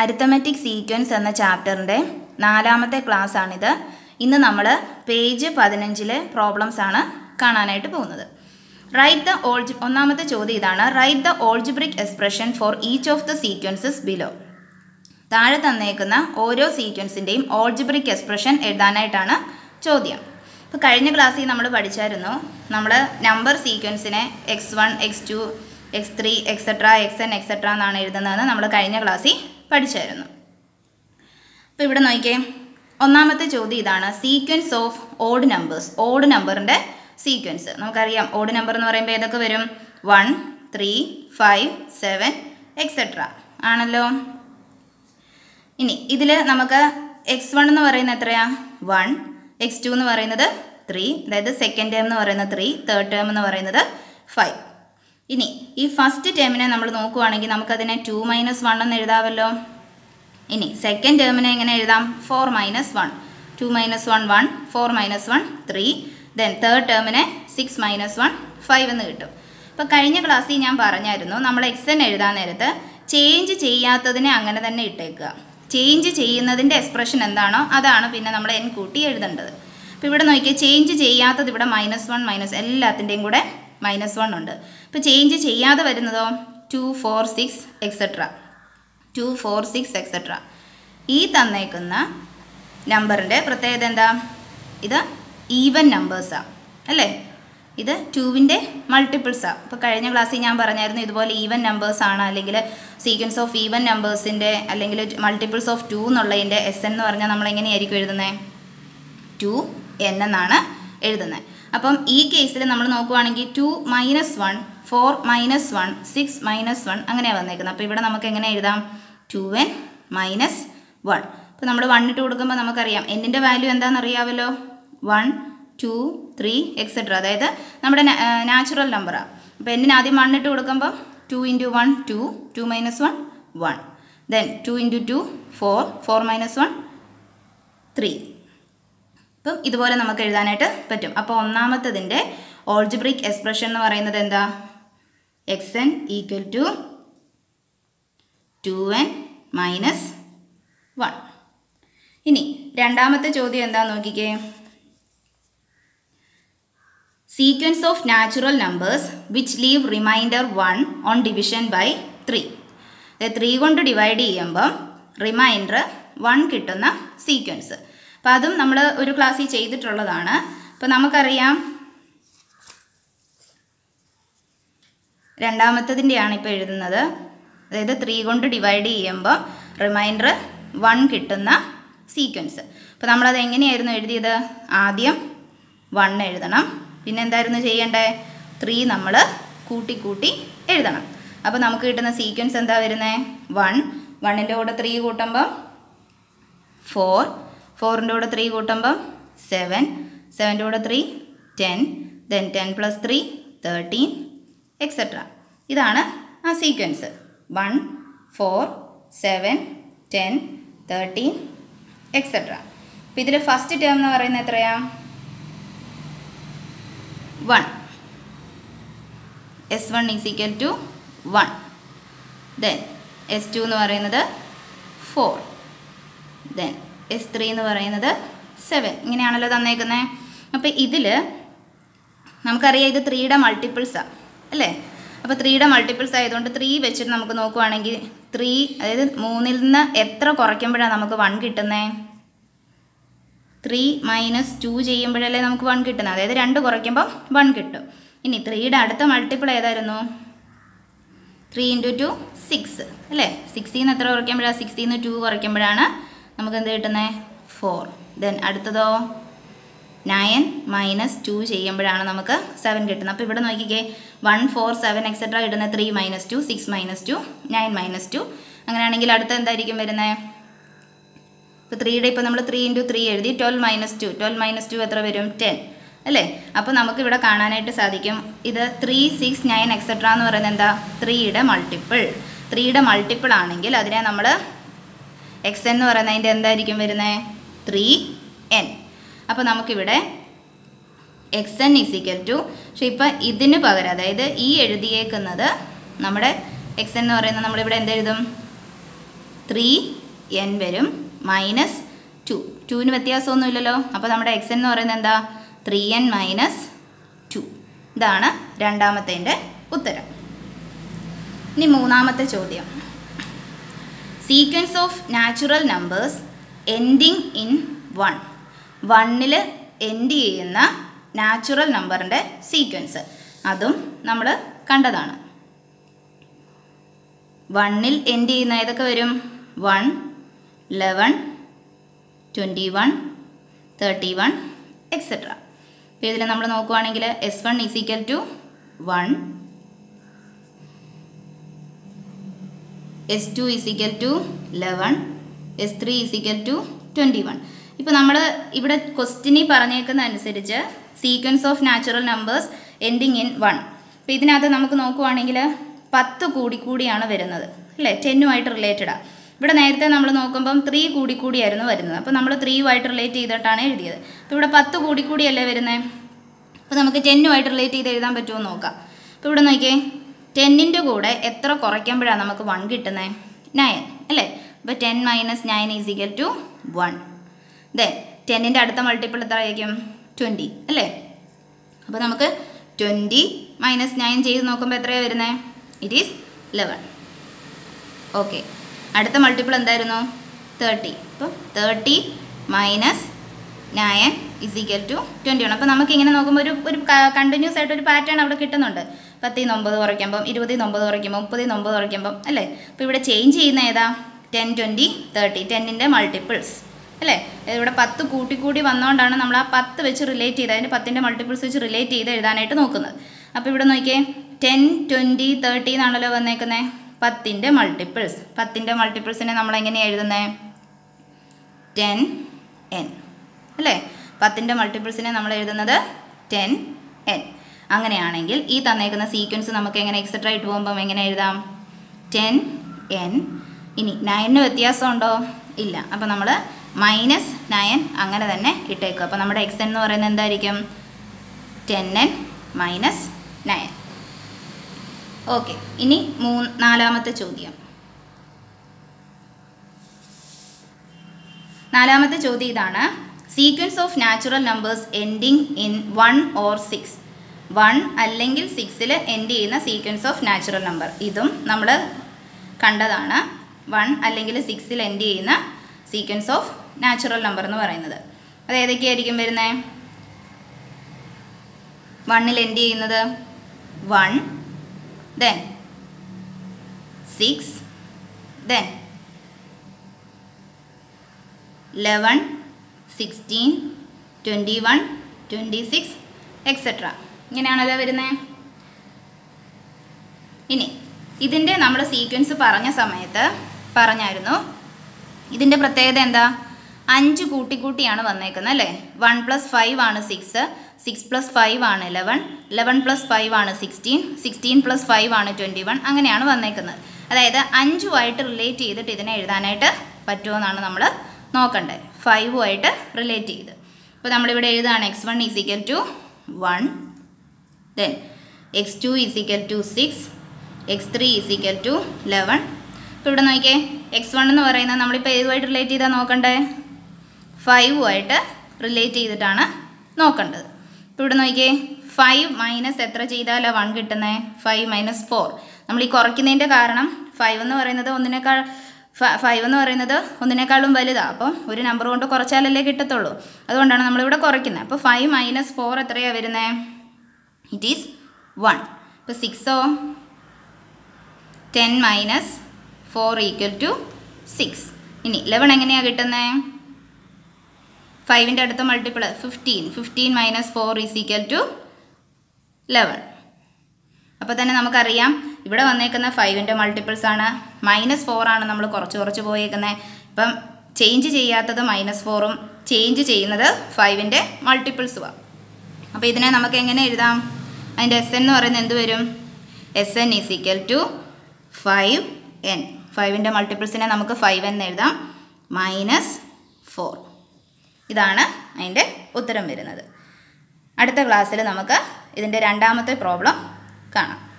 Arithmetic sequence എന്ന ചാപ്റ്ററിന്റെ നാലാമത്തെ class ആണിത്. ഇന്ന് നമ്മൾ പേജ് പതിനഞ്ചിലെ പ്രോബ്ലംസ് ആണ് കാണാനായിട്ട് പോകുന്നത്. റൈറ്റ് ദ ഓൾജ് ഒന്നാമത്തെ ചോദ്യം ഇതാണ്. Write the algebraic expression for each of the sequences below താഴെ തന്നേക്കുന്ന ഓരോ സീക്വൻസിന്റെയും ഓൾജിബ്രിക് എക്സ്പ്രഷൻ എഴുതാനായിട്ടാണ് ചോദ്യം. ഇപ്പോൾ കഴിഞ്ഞ ക്ലാസ്സിൽ നമ്മൾ പഠിച്ചായിരുന്നു. നമ്മൾ number സീക്വൻസിനെ x one x two x three et cetera x n et cetera എന്നാണ് എഴുതുന്നതെന്ന് നമ്മൾ കഴിഞ്ഞ ക്ലാസ്സിൽ പഠിച്ചായിരുന്നു. അപ്പോൾ ഇവിടെ നോക്കിയേ ഒന്നാമത്തെ ചോദ്യം ഇതാണ് sequence of odd numbers odd നമ്പറിന്റെ സീക്വൻസ് നമുക്കറിയാം ഓഡ് നമ്പർ എന്ന് പറയുമ്പോൾ ഏതൊക്കെ വരും? One three five seven et cetera ആണല്ലോ? ഇനി ഇതിൽ നമുക്ക് എക്സ് വൺ എന്ന് പറയുന്നത് എത്രയാ? വൺ എക്സ് ടു എന്ന് പറയുന്നത് ത്രീ അതായത് സെക്കൻഡ് ടേം എന്ന് പറയുന്നത് ത്രീ തേർഡ് ടേം എന്ന് പറയുന്നത് ഫൈവ് ഇനി ഈ ഫസ്റ്റ് ടേമിനെ നമ്മൾ നോക്കുവാണെങ്കിൽ നമുക്കതിനെ ടു മൈനസ് വൺ എന്ന് എഴുതാമല്ലോ. ഇനി സെക്കൻഡ് ടേമിനെ എങ്ങനെ എഴുതാം? Four minus one two minus one one four minus one three then third ടേമിനെ six minus one five എന്ന് കിട്ടും. അപ്പോൾ കഴിഞ്ഞ ക്ലാസ്സിൽ ഞാൻ പറഞ്ഞായിരുന്നു നമ്മൾ എക്സ് എൻ എഴുതാൻ നേരത്ത് ചേഞ്ച് ചെയ്യാത്തതിനെ അങ്ങനെ തന്നെ ഇട്ടേക്കുക. ചേഞ്ച് ചെയ്യുന്നതിന്റെ എക്സ്പ്രഷൻ എന്താണോ അതാണ് പിന്നെ നമ്മൾ എൻ കൂട്ടി എഴുതേണ്ടത്. അപ്പോൾ ഇവിടെ നോക്കിയാൽ ചേഞ്ച് ചെയ്യാത്തത് ഇവിടെ മൈനസ് വൺ മൈനസ് എല്ലാത്തിന്റെയും കൂടെ മൈനസ് വൺ ഉണ്ട്. ഇപ്പോൾ ചേഞ്ച് ചെയ്യാതെ വരുന്നതോ? Two four six et cetera two four six et cetera ഈ തന്നേക്കുന്ന നമ്പറിന്റെ പ്രത്യേകത എന്താ? ഇത് ഈവൻ നമ്പേഴ്സാണ് അല്ലേ? ഇത് ടുവിന്റെ മൾട്ടിപ്പിൾസാണ് ഇപ്പോൾ കഴിഞ്ഞ ക്ലാസ്സിൽ ഞാൻ പറഞ്ഞായിരുന്നു ഇതുപോലെ ഈവൻ നമ്പേഴ്സാണ് അല്ലെങ്കിൽ സീക്വൻസ് ഓഫ് ഈവൻ നമ്പേഴ്സിന്റെ അല്ലെങ്കിൽ മൾട്ടിപ്പിൾസ് ഓഫ് ടു എന്നുള്ളതിന്റെ എസ് എന്ന് പറഞ്ഞാൽ നമ്മൾ എങ്ങനെയായിരിക്കും എഴുതുന്നത് ടു എൻ എന്നാണ് എഴുതുന്നത് അപ്പം ഈ കേസിൽ നമ്മൾ നോക്കുവാണെങ്കിൽ two minus one four minus one six minus one അങ്ങനെയാണ് വന്നേക്കുന്നത്. അപ്പോൾ ഇവിടെ നമുക്ക് എങ്ങനെ എഴുതാം? ടു എൻ മൈനസ് വൺ അപ്പോൾ നമ്മൾ വൺ ഇട്ട് കൊടുക്കുമ്പോൾ നമുക്കറിയാം എന്നിന്റെ വാല്യൂ എന്താണെന്ന് അറിയാമല്ലോ വൺ ടു ത്രീ എക്സെട്ര അതായത് നമ്മുടെ നാച്ചുറൽ നമ്പറാണ് അപ്പോൾ എന്നിന് ആദ്യം വൺ ഇട്ട് കൊടുക്കുമ്പോൾ two into one two two minus one one then two into two four four minus one three അപ്പം ഇതുപോലെ നമുക്ക് എഴുതാനായിട്ട് പറ്റും. അപ്പോൾ ഒന്നാമത്തതിന്റെ ഓൾജിബ്രിക് എക്സ്പ്രഷൻ എന്ന് പറയുന്നത് എന്താ? X n equal to two n minus one ഇനി രണ്ടാമത്തെ ചോദ്യം എന്താ നോക്കിക്കേ. Sequence of natural numbers which leave remainder one on division by three three കൊണ്ട് ഡിവൈഡ് ചെയ്യുമ്പം റിമൈൻഡർ വൺ കിട്ടുന്ന സീക്വൻസ് അപ്പോൾ അതും നമ്മൾ ഒരു ക്ലാസ്സിൽ ചെയ്തിട്ടുള്ളതാണ്. അപ്പോൾ നമുക്കറിയാം രണ്ടാമത്തതിന്റെയാണ് ഇപ്പോൾ എഴുതുന്നത്. അതായത് ത്രീ കൊണ്ട് ഡിവൈഡ് ചെയ്യുമ്പോൾ റിമൈൻഡർ വൺ കിട്ടുന്ന സീക്വൻസ് അപ്പോൾ നമ്മളത് എങ്ങനെയായിരുന്നു എഴുതിയത്? ആദ്യം വൺ എഴുതണം. പിന്നെ എന്തായിരുന്നു ചെയ്യേണ്ടത് ത്രീ നമ്മൾ കൂട്ടി കൂട്ടി എഴുതണം. അപ്പോൾ നമുക്ക് കിട്ടുന്ന സീക്വൻസ് എന്താ വരുന്നത് വൺ വണ്ണിന്റെ കൂടെ ത്രീ കൂട്ടുമ്പം ഫോർ ഫോറിന്റെ കൂടെ ത്രീ കൂട്ടുമ്പം സെവൻ സെവന്റെ കൂടെ three ten then ten plus three thirteen et cetera ഇതാണ് ആ sequence one four seven ten thirteen et cetera അപ്പോൾ ഇതിൽ ഫസ്റ്റ് ടേം എന്ന് പറയുന്നത് എത്രയാണ് one s one is equal to one then s two എന്ന് പറയുന്നത് ഫോർ ദെൻ എസ് ത്രീ എന്ന് പറയുന്നത് സെവൻ ഇങ്ങനെയാണല്ലോ തന്നേക്കുന്നത് അപ്പോൾ ഇതിൽ നമുക്കറിയാം ഇത് ത്രീയുടെ മൾട്ടിപ്പിൾസാണ് അല്ലേ? അപ്പോൾ ത്രീയുടെ മൾട്ടിപ്പിൾസ് ആയതുകൊണ്ട് ത്രീ വെച്ചിട്ട് നമുക്ക് നോക്കുവാണെങ്കിൽ ത്രീ അതായത് മൂന്നിൽ നിന്ന് എത്ര കുറയ്ക്കുമ്പോഴാണ് നമുക്ക് വൺ കിട്ടുന്നത് ത്രീ മൈനസ് ടു ചെയ്യുമ്പോഴല്ലേ നമുക്ക് വൺ കിട്ടുന്നത് അതായത് രണ്ട് കുറയ്ക്കുമ്പോൾ വൺ കിട്ടും. ഇനി ത്രീയുടെ അടുത്ത മൾട്ടിപ്പിൾ ഏതായിരുന്നു? ത്രീ ഇന്റു ടു സിക്സ് അല്ലേ? സിക്സിൽ നിന്ന് എത്ര കുറയ്ക്കുമ്പോഴാണ് സിക്സിൽ നിന്ന് ടു കുറയ്ക്കുമ്പോഴാണ് നമുക്ക് എന്ത് കിട്ടുന്നത് ഫോർ ദെൻ അടുത്തതോ? നയൻ മൈനസ് ടു ചെയ്യുമ്പോഴാണ് നമുക്ക് സെവൻ കിട്ടുന്നത്. അപ്പോൾ ഇവിടെ നോക്കിക്കേ. One four seven et cetera കിട്ടുന്നത് three minus two six minus two nine minus two അങ്ങനെയാണെങ്കിൽ അടുത്ത എന്തായിരിക്കും വരുന്നത് ഇപ്പോൾ ത്രീയുടെ ഇപ്പോൾ നമ്മൾ ത്രീ ഇന്റു ത്രീ എഴുതി twelve minus two twelve minus two എത്ര വരും? ടെൻ അല്ലേ? അപ്പോൾ നമുക്ക് ഇവിടെ കാണാനായിട്ട് സാധിക്കും. ഇത് ത്രീ സിക്സ് നയൻ എക്സെട്ര എന്ന് പറയുന്നത് എന്താ? ത്രീയുടെ മൾട്ടിപ്പിൾ ത്രീയുടെ മൾട്ടിപ്പിൾ ആണെങ്കിൽ അതിനെ നമ്മൾ എക്സ് എന്ന് പറയുന്നത് അതിന്റെ എന്തായിരിക്കും വരുന്നത്? ത്രീ എൻ അപ്പോൾ നമുക്കിവിടെ എക്സ് എൻ ഇസിക്കൽ ടു പക്ഷെ ഇപ്പം ഇതിന് പകരം അതായത് ഈ എഴുതിയേക്കുന്നത് നമ്മുടെ എക്സ് എന്ന് പറയുന്നത് നമ്മളിവിടെ എന്തെഴുതും ത്രീ എൻ വരും മൈനസ് ടു ടുവിന് വ്യത്യാസമൊന്നുമില്ലല്ലോ. അപ്പോൾ നമ്മുടെ എക്സ് എന്ന് പറയുന്നത് എന്താ? ത്രീ എൻ മൈനസ് ടു ഇതാണ് രണ്ടാമത്തേന്റെ ഉത്തരം. ഇനി മൂന്നാമത്തെ ചോദ്യം. Sequence of natural numbers ending in one വണ്ണിൽ എൻഡ് ചെയ്യുന്ന നാച്ചുറൽ നമ്പറിന്റെ സീക്വൻസ് അതും നമ്മൾ കണ്ടതാണ്. വണ്ണിൽ എൻഡ് ചെയ്യുന്ന ഏതൊക്കെ വരും? One eleven twenty one thirty one et cetera അപ്പോൾ ഇതിൽ നമ്മൾ നോക്കുവാണെങ്കിൽ s one is equal to one s two is equal to eleven s three is equal to twenty one ഇപ്പോൾ നമ്മൾ ഇവിടെ ക്വസ്റ്റിനി പറഞ്ഞേക്കുന്ന അനുസരിച്ച് sequence of natural numbers ending in one അപ്പോൾ ഇതിനകത്ത് നമുക്ക് നോക്കുവാണെങ്കിൽ പത്ത് കൂടി കൂടിയാണ് വരുന്നത്. അല്ലേ? ടെന്നുമായിട്ട് റിലേറ്റഡാണ് ഇവിടെ നേരത്തെ നമ്മൾ നോക്കുമ്പം ത്രീ കൂടി കൂടിയായിരുന്നു വരുന്നത്. അപ്പോൾ നമ്മൾ ത്രീയുമായിട്ട് റിലേറ്റ് ചെയ്തിട്ടാണ് എഴുതിയത്. അപ്പോൾ ഇവിടെ പത്ത് കൂടി കൂടിയല്ലേ വരുന്നത് അപ്പോൾ നമുക്ക് ടെന്നുമായിട്ട് റിലേറ്റ് ചെയ്ത് എഴുതാൻ പറ്റുമോ നോക്കാം. അപ്പോൾ ഇവിടെ നോക്കിയേ. ടെന്നിന്റെ കൂടെ എത്ര കുറയ്ക്കുമ്പോഴാണ് നമുക്ക് വൺ കിട്ടുന്നത് നയൻ അല്ലേ? അപ്പോൾ ten minus nine is equal to one ദേ ടെന്നിന്റെ അടുത്ത മൾട്ടിപ്പിൾ എത്രയായിരിക്കും ട്വന്റി അല്ലേ? അപ്പോൾ നമുക്ക് ട്വന്റി മൈനസ് നയൻ ചെയ്ത് നോക്കുമ്പോൾ എത്രയാണ് വരുന്നത് ഇറ്റ് ഈസ് ലെവൻ ഓക്കെ അടുത്ത മൾട്ടിപ്പിൾ എന്തായിരുന്നു? തേർട്ടി അപ്പം thirty minus nine is equal to twenty one അപ്പോൾ നമുക്ക് ഇങ്ങനെ നോക്കുമ്പോൾ ഒരു ഒരു കണ്ടിന്യൂസ് ആയിട്ട് ഒരു പാറ്റേൺ അവിടെ കിട്ടുന്നുണ്ട്. പത്തിൽ ഒമ്പത് കുറയ്ക്കുമ്പം ഇരുപതിൽ ഒമ്പത് കുറയ്ക്കുമ്പോൾ മുപ്പതിൽ ഒമ്പത് കുറയ്ക്കുമ്പം അല്ലേ? അപ്പോൾ ഇവിടെ ചേഞ്ച് ചെയ്യുന്ന ഏതാ? ടെൻ ട്വന്റി തേർട്ടി ടെന്നിന്റെ മൾട്ടിപ്പിൾസ് അല്ലേ? ഇവിടെ പത്ത് കൂട്ടിക്കൂടി വന്നുകൊണ്ടാണ് നമ്മൾ ആ പത്ത് വെച്ച് റിലേറ്റ് ചെയ്ത് അതിന്റെ പത്തിന്റെ മൾട്ടിപ്പിൾസ് വെച്ച് റിലേറ്റ് ചെയ്ത് എഴുതാനായിട്ട് നോക്കുന്നത്. അപ്പോൾ ഇവിടെ നോക്കിയേ. ടെൻ ട്വന്റി തേർട്ടി എന്നാണല്ലോ വന്നേക്കുന്നത് പത്തിന്റെ മൾട്ടിപ്പിൾസ് പത്തിന്റെ മൾട്ടിപ്പിൾസിനെ നമ്മൾ എങ്ങനെയാണ് എഴുതുന്നത് ടെൻ എൻ അല്ലേ? പത്തിന്റെ മൾട്ടിപ്പിൾസിനെ നമ്മൾ എഴുതുന്നത് ടെൻ എൻ അങ്ങനെയാണെങ്കിൽ ഈ തന്നേക്കുന്ന സീക്വൻസ് നമുക്ക് എങ്ങനെ എക്സെട്ര ആയിട്ട് പോകുമ്പം എങ്ങനെ എഴുതാം? ടെൻ എൻ ഇനി നയനിന് വ്യത്യാസമുണ്ടോ? ഇല്ല. അപ്പോൾ നമ്മൾ മൈനസ് നയൻ അങ്ങനെ തന്നെ ഇട്ടേക്കും. അപ്പോൾ നമ്മുടെ എക്സ് എന്ന് പറയുന്നത് എന്തായിരിക്കും? Ten n minus nine okay ഇനി മൂ നാലാമത്തെ ചോദ്യം. നാലാമത്തെ ചോദ്യം ഇതാണ്. Sequence of natural numbers ending in one or six one അല്ലെങ്കിൽ സിക്സിൽ എൻഡ് ചെയ്യുന്ന സീക്വൻസ് ഓഫ് നാച്ചുറൽ നമ്പർ ഇതും നമ്മൾ കണ്ടതാണ്. വൺ അല്ലെങ്കിൽ സിക്സിൽ എൻഡ് ചെയ്യുന്ന സീക്വൻസ് ഓഫ് നാച്ചുറൽ നമ്പർ എന്ന് പറയുന്നത്. അത് ഏതൊക്കെയായിരിക്കും വരുന്നത് വണ്ണിൽ എൻഡ് ചെയ്യുന്നത് one then six then eleven sixteen twenty one twenty six etcetera ഇങ്ങനെയാണല്ലോ വരുന്നത് ഇനി ഇതിന്റെ നമ്മൾ സീക്വൻസ് പറഞ്ഞ സമയത്ത് പറഞ്ഞായിരുന്നു ഇതിന്റെ പ്രത്യേകത എന്താ? അഞ്ച് കൂട്ടിക്കൂട്ടിയാണ് വന്നേക്കുന്നത് അല്ലേ? വൺ പ്ലസ് ഫൈവ് ആണ് സിക്സ് സിക്സ് പ്ലസ് ഫൈവ് ആണ് ഇലവൻ ഇലവൻ പ്ലസ് ഫൈവ് ആണ് സിക്സ്റ്റീൻ സിക്സ്റ്റീൻ പ്ലസ് ഫൈവ് ആണ് ട്വന്റി വൺ അങ്ങനെയാണ് വന്നേക്കുന്നത്. അതായത് അഞ്ചുമായിട്ട് റിലേറ്റ് ചെയ്തിട്ട് ഇതിനെ എഴുതാനായിട്ട് പറ്റുമോ എന്നാണ് നമ്മൾ നോക്കണ്ടത് ഫൈവുമായിട്ട് റിലേറ്റ് ചെയ്ത്. അപ്പോൾ നമ്മളിവിടെ എഴുതാണ് x one is equal to one then x two is equal to six x three is equal to eleven ഇപ്പോൾ ഇവിടെ നോക്കിയേ എക്സ് വൺ എന്ന് പറയുന്നത് നമ്മളിപ്പോൾ ഏതുമായിട്ട് റിലേറ്റ് ചെയ്താൽ നോക്കണ്ടേ? ഫൈവുമായിട്ട് റിലേറ്റ് ചെയ്തിട്ടാണ് നോക്കേണ്ടത്. ഇപ്പോൾ ഇവിടെ നോക്കിയേ ഫൈവ് മൈനസ് എത്ര ചെയ്താലാണ് വൺ കിട്ടുന്നത് ഫൈവ് മൈനസ് ഫോർ നമ്മൾ ഈ കുറയ്ക്കുന്നതിന്റെ കാരണം ഫൈവ് എന്ന് പറയുന്നത് ഒന്നിനേക്കാൾ ഫൈവ് എന്ന് പറയുന്നത് ഒന്നിനേക്കാളും വലുതാണ് അപ്പം ഒരു നമ്പർ കൊണ്ട് കുറച്ചാലല്ലേ കിട്ടത്തുള്ളൂ. അതുകൊണ്ടാണ് നമ്മളിവിടെ കുറയ്ക്കുന്നത്. അപ്പോൾ ഫൈവ് മൈനസ് ഫോർ എത്രയാണ് വരുന്നത് ഇറ്റ് ഈസ് വൺ ഇപ്പോൾ സിക്സോ ten minus four equal to six ഇനി ഇലവൺ എങ്ങനെയാണ് കിട്ടുന്നത് ഫൈവിന്റെ അടുത്ത multiple fifteen fifteen minus four is equal to eleven അപ്പോൾ തന്നെ നമുക്കറിയാം. ഇവിടെ വന്നേക്കുന്ന ഫൈവിന്റെ മൾട്ടിപ്പിൾസ് ആണ്. മൈനസ് ഫോറാണ് നമ്മൾ കുറച്ച് കുറച്ച് പോയേക്കുന്നത് ഇപ്പം ചേഞ്ച് ചെയ്യാത്തത് മൈനസ് ഫോറും ചേഞ്ച് ചെയ്യുന്നത് ഫൈവിന്റെ മൾട്ടിപ്പിൾസുമാണ് അപ്പോൾ ഇതിനെ നമുക്ക് എങ്ങനെ എഴുതാം? അതിന്റെ എസ് എൻ എന്ന് പറയുന്നത് എന്ത് വരും? S n is equal to five n ഫൈവിന്റെ മൾട്ടിപ്പിൾസിനെ നമുക്ക് ഫൈവ് എന്ന് എഴുതാം. മൈനസ് ഫോർ ഇതാണ് അതിന്റെ ഉത്തരം വരുന്നത്. അടുത്ത ക്ലാസ്സിൽ നമുക്ക് ഇതിന്റെ രണ്ടാമത്തെ പ്രോബ്ലം കാണാം.